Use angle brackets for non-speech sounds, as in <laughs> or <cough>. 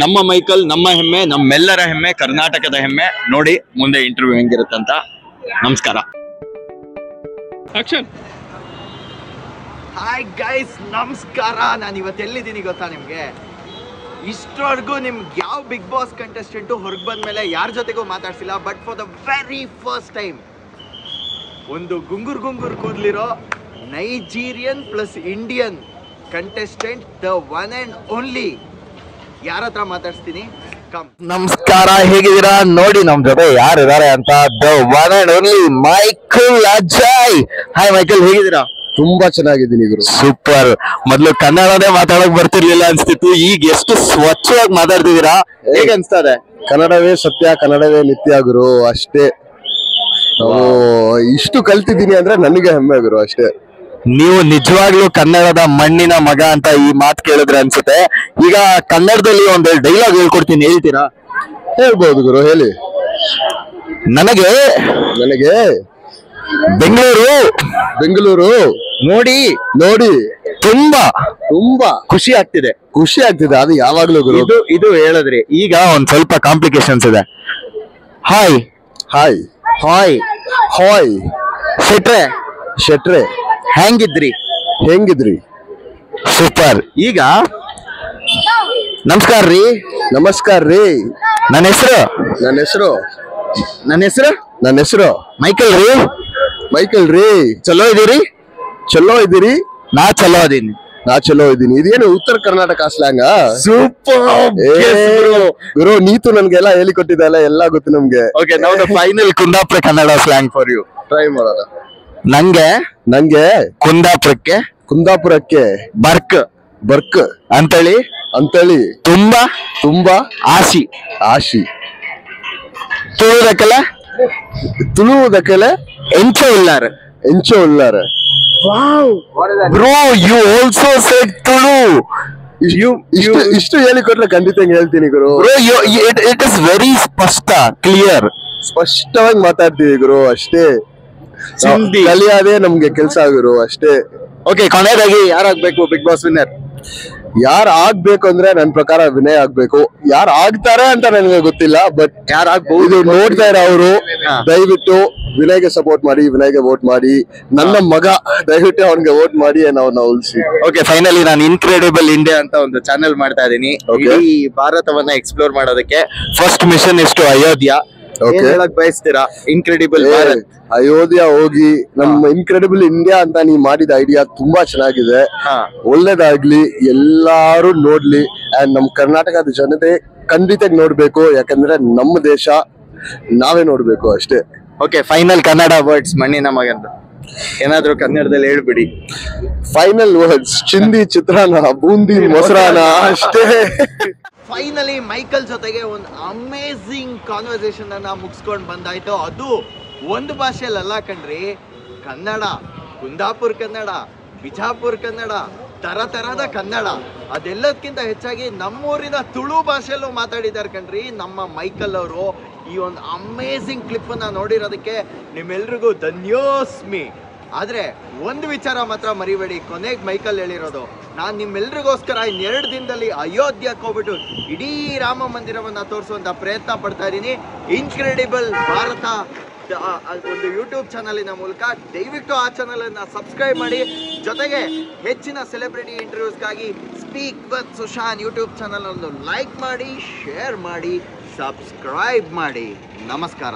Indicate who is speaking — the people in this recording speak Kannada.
Speaker 1: ನಮ್ಮ ಮೈಕಲ್ ನಮ್ಮ ಹೆಮ್ಮೆ ನಮ್ಮೆಲ್ಲರ ಹೆಮ್ಮೆ ಕರ್ನಾಟಕದ ಹೆಮ್ಮೆ. ನೋಡಿ ಮುಂದೆ ಇಂಟರ್ವ್ಯೂ ಅಂತ. ನಮಸ್ಕಾರ.
Speaker 2: ಹಾಯ್ ಗೈಸ್ ನಮಸ್ಕಾರ. ನಾನು ಇವತ್ತು ಎಲ್ಲಿದ್ದೀನಿ ಗೊತ್ತಾ ನಿಮಗೆ? ಇಷ್ಟರವರೆಗೂ ನಿಮ್ಗೆ ಯಾವ ಬಿಗ್ ಬಾಸ್ ಕಂಟೆಸ್ಟೆಂಟು ಹೊರಗೆ ಬಂದ್ಮೇಲೆ ಯಾರ ಜೊತೆಗೂ ಮಾತಾಡ್ಸಿಲ್ಲ but for the very first time ಒಂದು ಗುಂಗುರ್ ಗುಂಗುರ್ ಕೂದಲಿರೋ Nigerian plus Indian contestant the one and only ಯಾರ ಹತ್ರ ಮಾತಾಡ್ಸ್ತೀನಿ? ಕಮ್
Speaker 3: ನಮಸ್ಕಾರ ಹೇಗಿದ್ದೀರಾ? ನೋಡಿ ನಮ್ ಜೊತೆ ಯಾರು ಇದಾರೆ ಅಂತ the one and only Michael Ajay hi Michael ಹೇಗಿದ್ದೀರಾ?
Speaker 4: ತುಂಬಾ ಚೆನ್ನಾಗಿದ್ದೀನಿ ಗುರು.
Speaker 3: ಸೂಪರ್ ಮೊದ್ಲು ಕನ್ನಡನೇ ಮಾತಾಡಕ್ ಬರ್ತಿರ್ಲಿಲ್ಲ ಅನ್ಸ್ತಿತ್ತು. ಈಗ ಎಷ್ಟು ಸ್ವಚ್ಛವಾಗಿ ಮಾತಾಡ್ತಿದ್ದೀರಾ? ಹೇಗೆ ಅನ್ಸ್ತಾ ಇದೆ
Speaker 4: ಕನ್ನಡವೇ ಸತ್ಯ ಕನ್ನಡವೇ ನಿತ್ಯ ಗುರು ಅಷ್ಟೇ. ನಾವು ಇಷ್ಟು ಕಲ್ತಿದ್ದೀನಿ ಅಂದ್ರೆ ನನಗೆ ಹೆಮ್ಮೆ ಗುರು ಅಷ್ಟೇ.
Speaker 3: ನೀವು ನಿಜವಾಗ್ಲೂ ಕನ್ನಡದ ಮಣ್ಣಿನ ಮಗ ಅಂತ ಈ ಮಾತು ಕೇಳಿದ್ರೆ ಅನ್ಸುತ್ತೆ. ಈಗ ಕನ್ನಡದಲ್ಲಿ ಒಂದು ಡೈಲಾಗ್ ಹೇಳ್ಕೊಡ್ತೀನಿ ಹೇಳ್ತೀರಾ?
Speaker 4: ಹೇಳ್ಬೋದು ಗುರು ಹೇಳಿ.
Speaker 3: ನನಗೆ
Speaker 4: ನನಗೆ
Speaker 3: ಬೆಂಗಳೂರು
Speaker 4: ಬೆಂಗಳೂರು
Speaker 3: ನೋಡಿ
Speaker 4: ನೋಡಿ
Speaker 3: ತುಂಬಾ
Speaker 4: ತುಂಬಾ
Speaker 3: ಖುಷಿ ಆಗ್ತಿದೆ.
Speaker 4: ಖುಷಿ ಆಗ್ತಿದೆ ಅದು ಯಾವಾಗ್ಲೂ ಗುರು.
Speaker 3: ಇದು ಇದು ಹೇಳಿದ್ರಿ. ಈಗ ಒಂದ್ ಸ್ವಲ್ಪ ಕಾಂಪ್ಲಿಕೇಶನ್ಸ್ ಇದೆ. ಹಾಯ್
Speaker 4: ಹಾಯ್
Speaker 3: ಹಾಯ್
Speaker 4: ಹಾಯ್
Speaker 3: ಶೆಟ್ರೆ
Speaker 4: ಶೆಟ್ರೆ
Speaker 3: ಹೆಂಗಿದ್ರಿ?
Speaker 4: ಹೆಂಗಿದ್ರಿ?
Speaker 3: ಸೂಪರ್. ಈಗ ನಮಸ್ಕಾರ ರೀ.
Speaker 4: ನಮಸ್ಕಾರ ರೀ.
Speaker 3: ನನ್ನ ಹೆಸರು?
Speaker 4: ನನ್ನ ಹೆಸರು?
Speaker 3: ನನ್ನ ಹೆಸರು?
Speaker 4: ನನ್ನ ಹೆಸರು?
Speaker 3: ಮೈಕಲ್ ರೀ.
Speaker 4: ಮೈಕಲ್ ರೀ.
Speaker 3: ಚಲೋ ಇದೀರಿ?
Speaker 4: ಚಲೋ ಇದೀರಿ?
Speaker 3: ನಾ ಚಲೋ ಅದೀನಿ
Speaker 4: ನಾ ಚಲೋ ಇದೀನಿ. ಇದೇನು ಉತ್ತರ ಕರ್ನಾಟಕ ಸ್ಲ್ಯಾಂಗ?
Speaker 3: ಸೂಪರ್.
Speaker 4: ಗುರು. ನೀತು ನನ್ಗೆಲ್ಲ ಹೇಳಿ ಕೊಟ್ಟಿದ್ದಲ್ಲ ಎಲ್ಲ ಗೊತ್ತು ನಮ್ಗೆ.
Speaker 3: ಓಕೆ ನಾವು final Kundapura Kannada slang for you
Speaker 4: try ಮಾಡೋದ
Speaker 3: ನಂಗೆ
Speaker 4: ನಂಗೆ
Speaker 3: ಕುಂದಾಪುರಕ್ಕೆ?
Speaker 4: ಕುಂದಾಪುರಕ್ಕೆ.
Speaker 3: ಬರ್ಕ್.
Speaker 4: ಬರ್ಕ್.
Speaker 3: ಅಂತೇಳಿ?
Speaker 4: ಅಂತೇಳಿ.
Speaker 3: ತುಂಬಾ?
Speaker 4: ತುಂಬಾ?
Speaker 3: ಆಸಿ
Speaker 4: ಆಶಿ.
Speaker 3: ತುಳುವುದಕ್ಕೆಲ್ಲ?
Speaker 4: ತುಳುವುದಕ್ಕೆಲ್ಲ?
Speaker 3: ಎಂಚ ಉಳ್ಳಾರ.
Speaker 4: ಎಂಚ ಉಳ್ಳಾರ.
Speaker 3: Bro you also set Tulu.
Speaker 4: ಇಷ್ಟು ಹೇಳಿ ಕೊಟ್ರೆ ಖಂಡಿತ ಹೇಳ್ತೀನಿ ಗುರು.
Speaker 3: ಇಟ್ ಇಸ್ ವೆರಿ ಸ್ಪಷ್ಟ ಕ್ಲಿಯರ್
Speaker 4: ಸ್ಪಷ್ಟವಾಗಿ ಮಾತಾಡ್ತೀವಿ ಗುರು ಅಷ್ಟೇ.
Speaker 3: ಚಿಂದಿ.
Speaker 4: ಕಲಿಯೋದೇ ನಮ್ಗೆ ಕೆಲ್ಸ ಆಗಿರು ಅಷ್ಟೇ.
Speaker 3: ಓಕೆ ಕೊನೆಯದಾಗಿ ಯಾರಾಗ್ಬೇಕು ಬಿಗ್ ಬಾಸ್ ವಿನ್ನರ್
Speaker 4: ಯಾರ್ ಆಗ್ಬೇಕು ಅಂದ್ರೆ ನನ್ ಪ್ರಕಾರ ವಿನಯ್ ಆಗ್ಬೇಕು. ಯಾರು ಆಗ್ತಾರೆ ಅಂತ ನನಗೆ ಗೊತ್ತಿಲ್ಲ ಬಟ್ ಯಾರ್ ನೋಡ್ತಾ ಇರೋ ಅವರು. ದಯವಿಟ್ಟು ವಿನಯ್ಗೆ ಸಪೋರ್ಟ್ ಮಾಡಿ ವಿನಯ್ಗೆ ವೋಟ್ ಮಾಡಿ. ನನ್ನ ಮಗ ದಯವಿಟ್ಟು ಅವನ್ಗೆ ವೋಟ್ ಮಾಡಿ ನಾವು ಉಳಿಸಿ
Speaker 3: ಓಕೆ ಫೈನಲಿ ನಾನು ಇನ್ಕ್ರೆಡಿಬಲ್ ಇಂಡಿಯಾ ಅಂತ ಒಂದು ಚಾನೆಲ್ ಮಾಡ್ತಾ ಇದ್ದೀನಿ. ಈ ಭಾರತವನ್ನ ಎಕ್ಸ್ಪ್ಲೋರ್ ಮಾಡೋದಕ್ಕೆ ಫಸ್ಟ್ ಮಿಷನ್ ಎಷ್ಟು ಅಯೋಧ್ಯ. ಏನ್ ಹೇಳಕ್ ಬಯಸ್ತೀರಾ? ಇನ್ಕ್ರೆಡಿಬಲ್
Speaker 4: ಅಯೋಧ್ಯ ಹೋಗಿ ನಮ್ಮ ಇನ್ಕ್ರೆಡಿಬಲ್ ಇಂಡಿಯಾ ಅಂತ ನೀ ಮಾಡಿದ ಐಡಿಯಾ ತುಂಬಾ ಚೆನ್ನಾಗಿದೆ.
Speaker 3: ಹಾ.
Speaker 4: ಒಳ್ಳೇದಾಗ್ಲಿ ಎಲ್ಲಾರು ನೋಡ್ಲಿ. ಅಂಡ್ ನಮ್ ಕರ್ನಾಟಕದ ಜನತೆ ಖಂಡಿತ ನೋಡ್ಬೇಕು. ಯಾಕಂದ್ರೆ ನಮ್ಮ ದೇಶ ನಾವೇ ನೋಡ್ಬೇಕು ಅಷ್ಟೇ.
Speaker 3: ಓಕೆ ಫೈನಲ್ ಕನ್ನಡ ವರ್ಡ್ಸ್ ಮಣ್ಣಿನ ಮಗಂತ ಏನಾದ್ರೂ ಕನ್ನಡದಲ್ಲಿ ಹೇಳ್ಬಿಡಿ.
Speaker 4: ಫೈನಲ್ ವರ್ಡ್ಸ್ ಚಿಂದಿ ಚಿತ್ರಾನ್ನ ಬೂಂದಿ ಮೊಸರಾನ ಅಷ್ಟೇ. <laughs>
Speaker 2: ಫೈನಲಿ ಮೈಕಲ್ ಜೊತೆಗೆ ಒಂದು ಅಮೇಝಿಂಗ್ ಕಾನ್ವರ್ಸೇಷನ್ ಅನ್ನ ಮುಗಿಸ್ಕೊಂಡು ಬಂದಾಯ್ತು. ಅದು ಒಂದು ಭಾಷೆಯಲ್ಲ ಕಣ್ರಿ. ಕನ್ನಡ, ಕುಂದಾಪುರ ಕನ್ನಡ, ಬಿಜಾಪುರ ಕನ್ನಡ, ತರ ತರದ ಕನ್ನಡ. ಅದೆಲ್ಲದಕ್ಕಿಂತ ಹೆಚ್ಚಾಗಿ ನಮ್ಮೂರಿನ ತುಳು ಭಾಷೆಯಲ್ಲೂ ಮಾತಾಡಿದ್ದಾರೆ ಕಣ್ರಿ. ನಮ್ಮ ಮೈಕಲ್ ಅವರು ಈ ಒಂದು ಅಮೇಝಿಂಗ್ ಕ್ಲಿಪ್ ಅನ್ನ ನೋಡಿರೋದಕ್ಕೆ ನಿಮ್ಮೆಲ್ರಿಗೂ ಧನ್ಯೋಸ್ಮಿ. ಆದರೆ, ಒಂದು ವಿಚಾರ ಮಾತ್ರ ಮರಿಬೇಡಿ. ಕೊನೆಗೆ ಮೈಕಲ್ ಹೇಳಿರೋದು. ನಾನು ನಿಮ್ಮೆಲ್ರಿಗೋಸ್ಕರ ಇನ್ನೆರಡು ದಿನದಲ್ಲಿ ಅಯೋಧ್ಯಕ್ಕೆ ಹೋಗ್ಬಿಟ್ಟು ಇಡೀ ರಾಮ ಮಂದಿರವನ್ನು ತೋರಿಸುವಂತ ಪ್ರಯತ್ನ ಪಡ್ತಾ ಇದ್ದೀನಿ. ಇನ್ಕ್ರೆಡಿಬಲ್ ಭಾರತ. ಒಂದು ಯೂಟ್ಯೂಬ್ ಚಾನಲಿನ ಮೂಲಕ ದಯವಿಟ್ಟು ಆ ಚಾನಲನ್ನು ಸಬ್ಸ್ಕ್ರೈಬ್ ಮಾಡಿ. ಜೊತೆಗೆ ಹೆಚ್ಚಿನ celebrity ಇಂಟರ್ವ್ಯೂಸ್ಗಾಗಿ speak with Sushan YouTube channel ಅನ್ನು ಲೈಕ್ ಮಾಡಿ ಶೇರ್ ಮಾಡಿ ಸಬ್ಸ್ಕ್ರೈಬ್ ಮಾಡಿ. ನಮಸ್ಕಾರ.